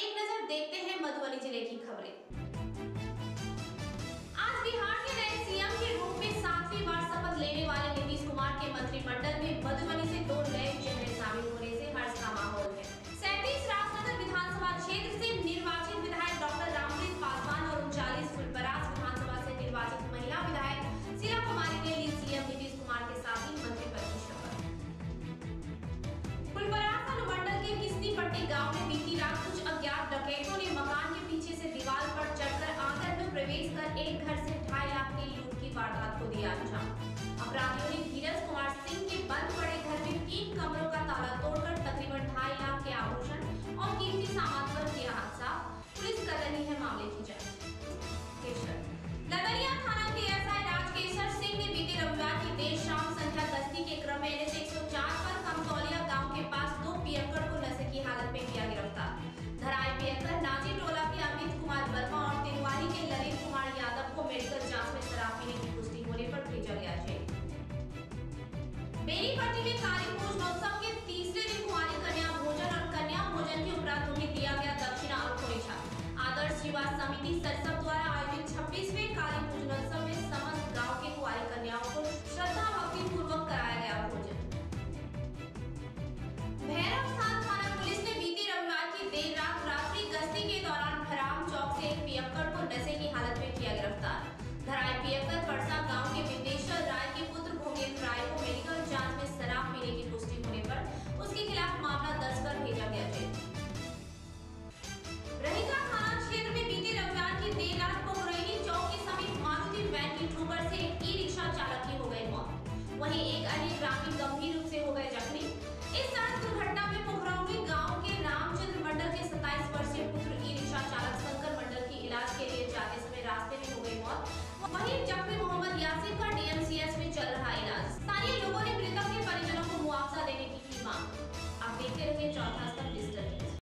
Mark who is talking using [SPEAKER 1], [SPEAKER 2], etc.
[SPEAKER 1] एक नज़र देखते हैं मधुबनी ज़िले की खबरें। डकैतों ने मकान के पीछे से दीवार पर चढ़कर आँगन में प्रवेश कर एक घर से समिति सरसव द्वारा आयोजित छब्बीसवें काली पूजनोत्सव में समस्त गाँव के कुआरी कन्याओं को श्रद्धा भक्ति पूर्वक कराया गया भोजन भैरव स्थान थाना पुलिस ने बीती रविवार की देर रात रात्रि गश्ती के दौरान भराम चौक से एक पियक्कड़ को नशे